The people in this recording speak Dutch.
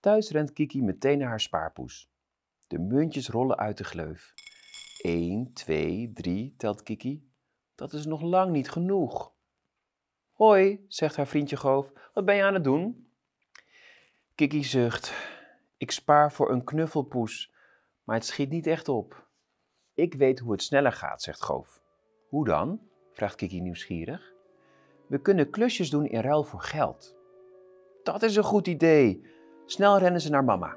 Thuis rent Kiki meteen naar haar spaarpoes. De muntjes rollen uit de gleuf. 1, 2, 3, telt Kiki. Dat is nog lang niet genoeg. Hoi, zegt haar vriendje Goof, wat ben je aan het doen? Kiki zucht. Ik spaar voor een knuffelpoes, maar het schiet niet echt op. Ik weet hoe het sneller gaat, zegt Goof. Hoe dan? vraagt Kiki nieuwsgierig. We kunnen klusjes doen in ruil voor geld. Dat is een goed idee. Snel rennen ze naar mama.